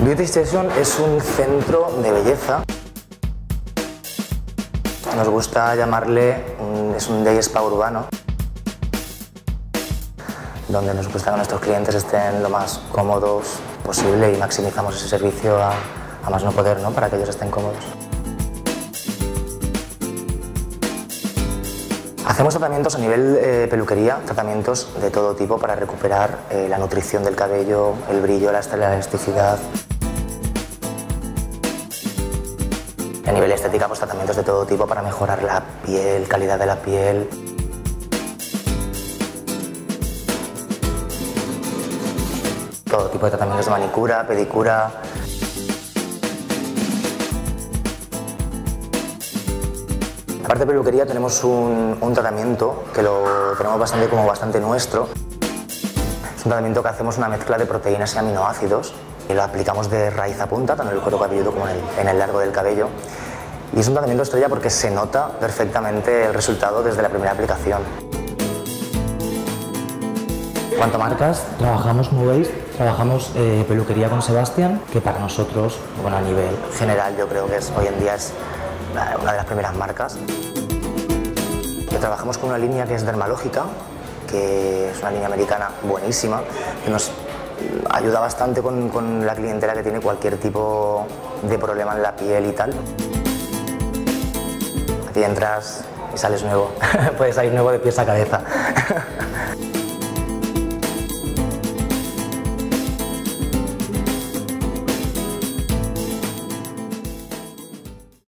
Beauty Station es un centro de belleza. Nos gusta llamarle, es un day spa urbano, donde nos gusta que nuestros clientes estén lo más cómodos posible y maximizamos ese servicio a, a más no poder, ¿no? Para que ellos estén cómodos. Hacemos tratamientos a nivel eh, peluquería, tratamientos de todo tipo para recuperar eh, la nutrición del cabello, el brillo, la la A nivel estética, pues tratamientos de todo tipo para mejorar la piel, calidad de la piel. Todo tipo de tratamientos de manicura, pedicura. Aparte de peluquería tenemos un, tratamiento que lo tenemos bastante como bastante nuestro. Es un tratamiento que hacemos una mezcla de proteínas y aminoácidos y lo aplicamos de raíz a punta, tanto en el cuero cabelludo como en el largo del cabello. Y es un tratamiento estrella porque se nota perfectamente el resultado desde la primera aplicación. cuanto a marcas, trabajamos, como veis, trabajamos eh, peluquería con Sebastián, que para nosotros, bueno, a nivel general yo creo que es, hoy en día es eh, una de las primeras marcas. Que trabajamos con una línea que es dermalógica, que es una línea americana buenísima, que nos ayuda bastante con, con la clientela que tiene cualquier tipo de problema en la piel y tal. Entras y sales nuevo, puedes salir nuevo de pies a cabeza.